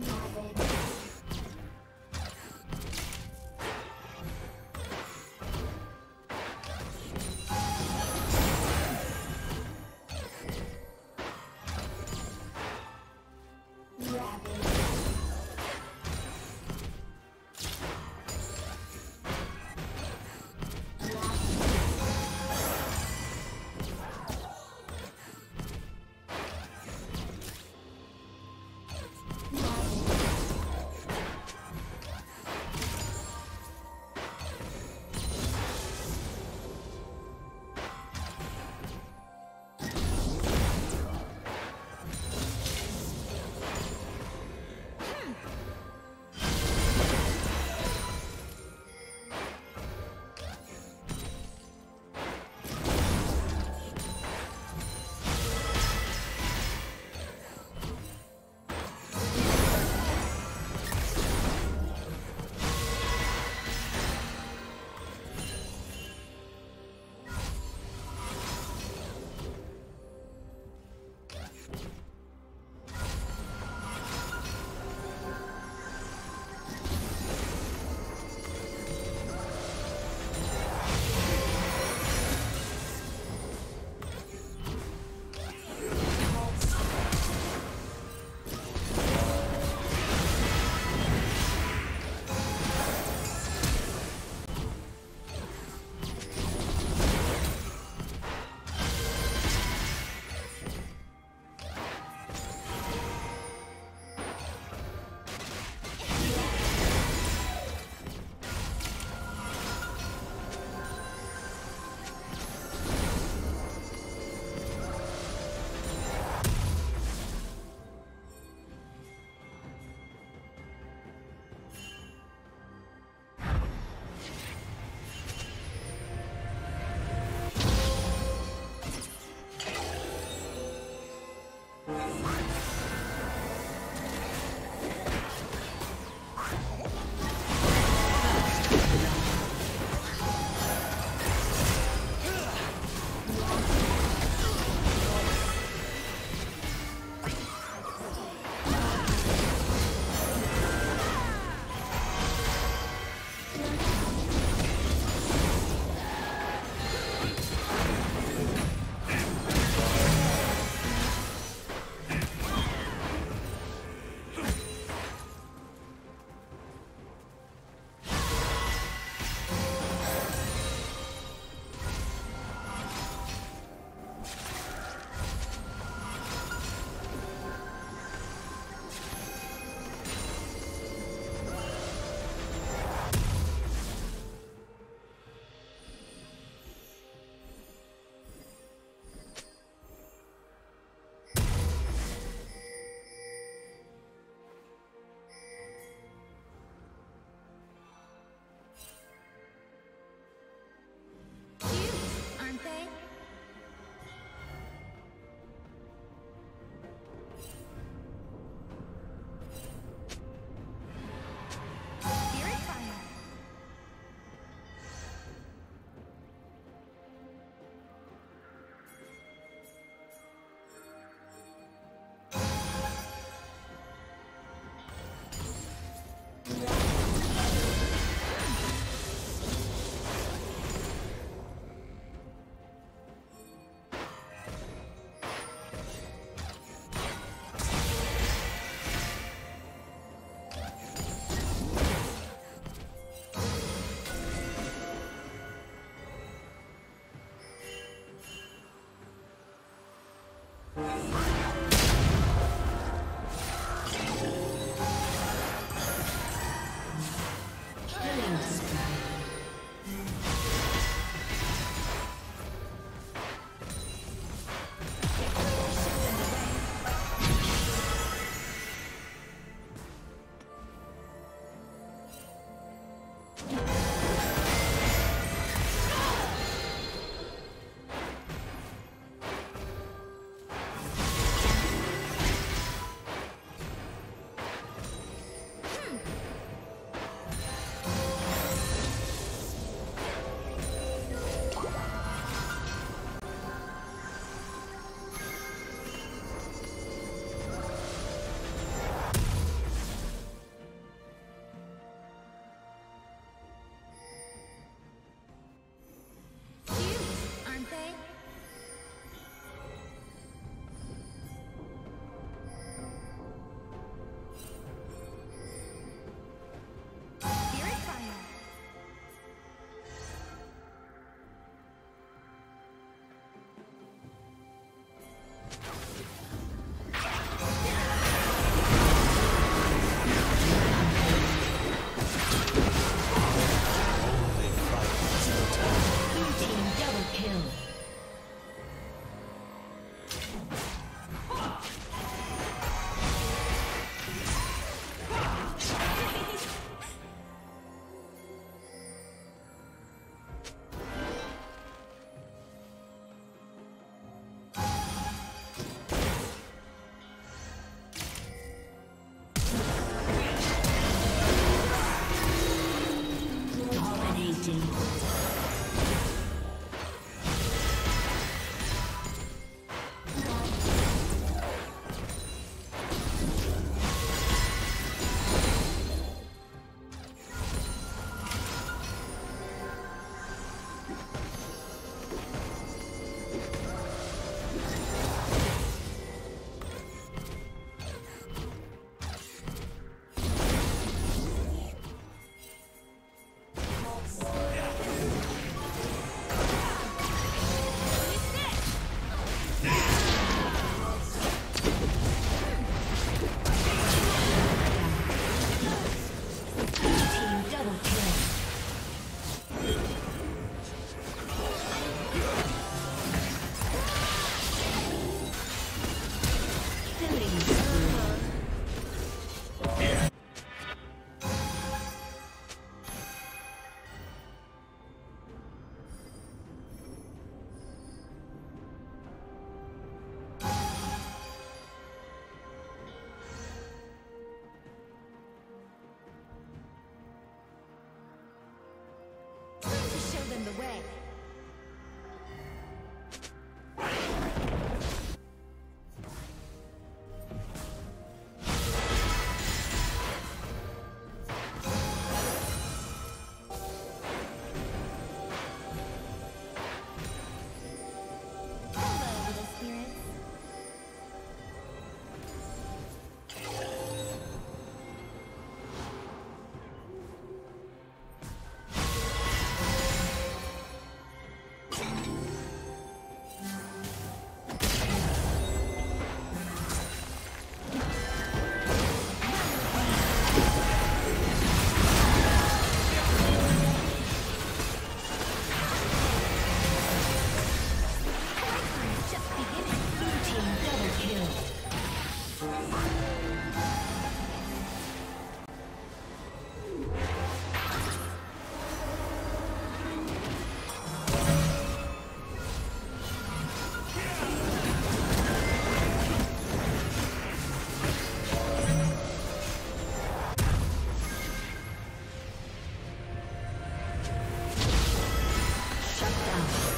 Savage. down.